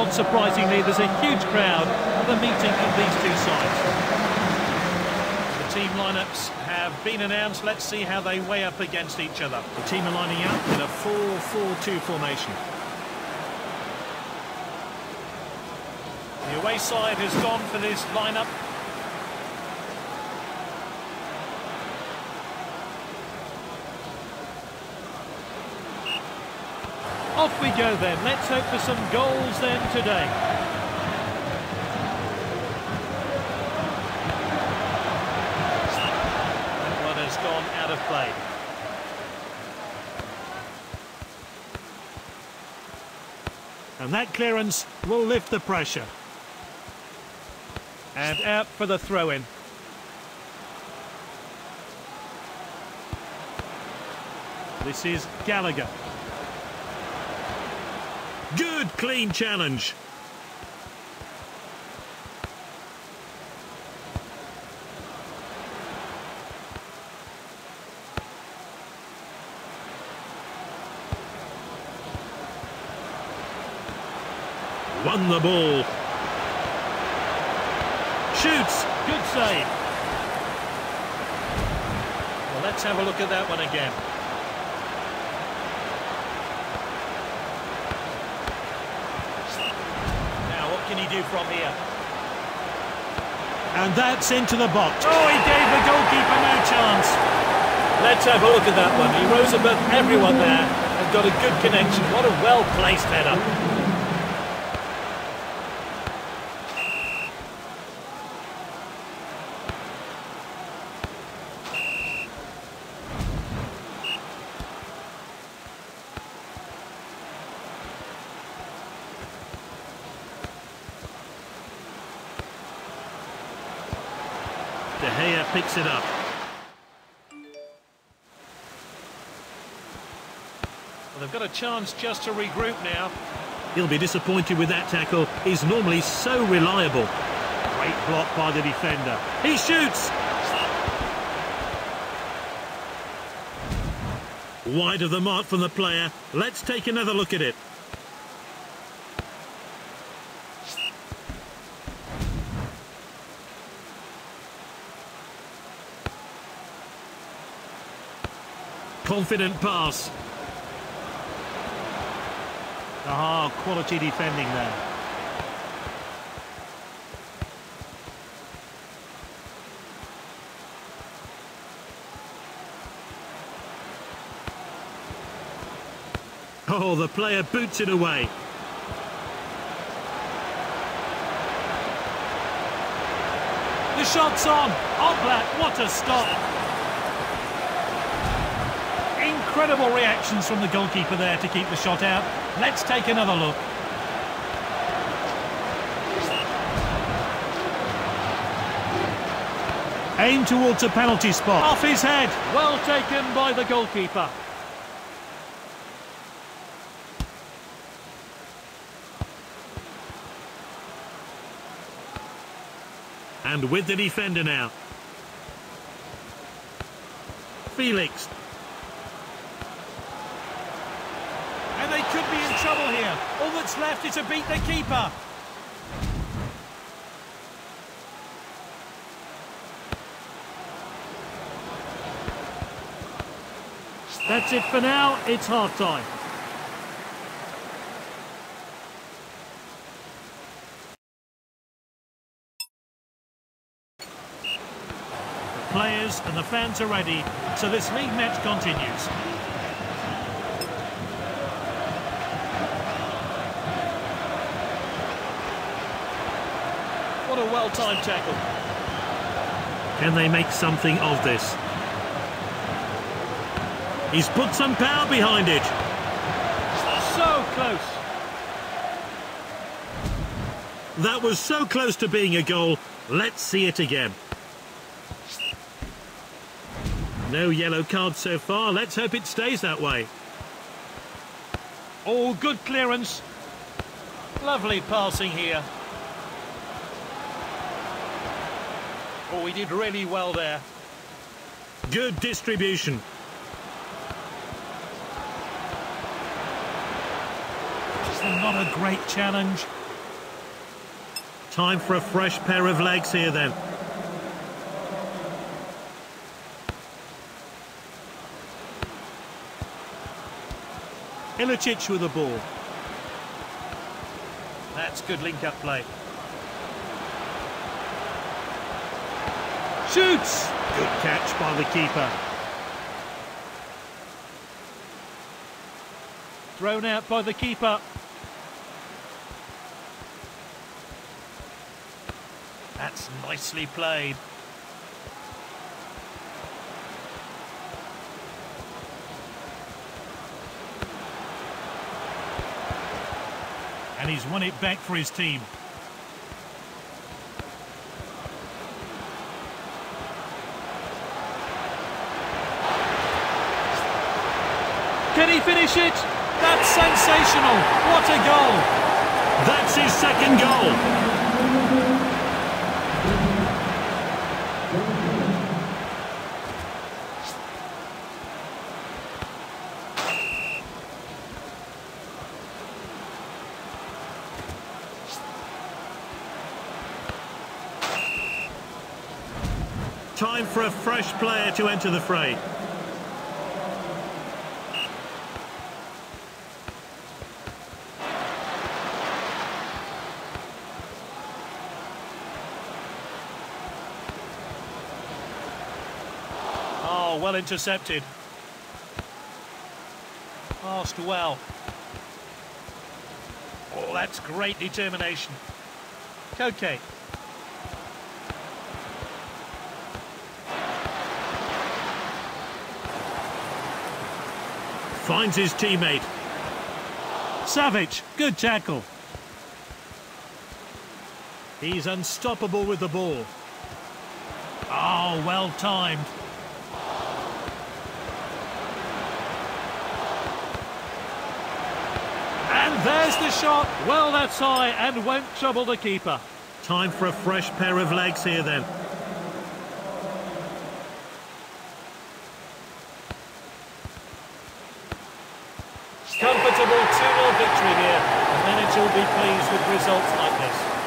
Not surprisingly, there's a huge crowd at the meeting of these two sides. The team lineups have been announced. Let's see how they weigh up against each other. The team are lining up in a 4-4-2 formation. The away side has gone for this lineup. Off we go then. Let's hope for some goals then today. That one has gone out of play. And that clearance will lift the pressure. And out for the throw-in. This is Gallagher. Good, clean challenge. Won the ball. Shoots. Good save. Well, let's have a look at that one again. Now, what can he do from here? And that's into the box. Oh, he gave the goalkeeper no chance. Let's have a look at that one. He rose above everyone there and got a good connection. What a well-placed header. De Gea picks it up. Well, they've got a chance just to regroup now. He'll be disappointed with that tackle. He's normally so reliable. Great block by the defender. He shoots! Wide of the mark from the player. Let's take another look at it. Confident pass. Ah, quality defending there. Oh, the player boots it away. The shot's on. Oblak, what a stop. Incredible reactions from the goalkeeper there to keep the shot out. Let's take another look. Aim towards a penalty spot. Off his head. Well taken by the goalkeeper. And with the defender now. Felix. And they could be in trouble here. All that's left is to beat the keeper. That's it for now. It's half time. The players and the fans are ready, so this league match continues. A well-timed tackle. Can they make something of this? He's put some power behind it. So close. That was so close to being a goal. Let's see it again. No yellow card so far. Let's hope it stays that way. Oh, good clearance. Lovely passing here. Oh, he did really well there. Good distribution. Not a great challenge. Time for a fresh pair of legs here then. Ilicic with the ball. That's good link-up play. Shoots! Good catch by the keeper. Thrown out by the keeper. That's nicely played. And he's won it back for his team. Can he finish it? That's sensational. What a goal. That's his second goal. Time for a fresh player to enter the fray. Oh, well intercepted. Passed well. Oh, that's great determination. Koke. Finds his teammate. Savić, good tackle. He's unstoppable with the ball. Oh, well timed. And there's the shot. Well, that's high and won't trouble the keeper. Time for a fresh pair of legs here then. Comfortable 2-0 victory here. The manager will be pleased with results like this.